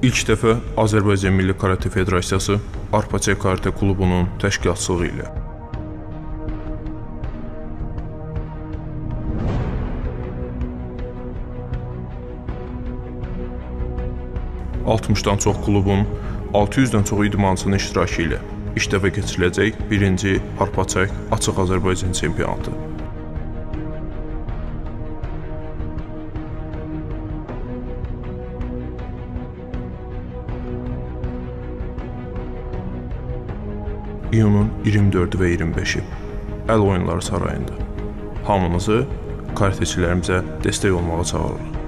İlk dəfə Azərbaycan Milli Karate Federasiyası Arpaçay Karate klubunun təşkilatçılığı ilə 60-dan çox klubun 600-dən çox idmançının iştirakı ilə ilk dəfə keçiriləcək 1-ci Arpaçay Açıq Azərbaycan çempionatı. İyunun 24-ü və 25-i Əl Oyunları Sarayında. Hamınızı karateçilərimizə dəstək olmağa çağırırıq.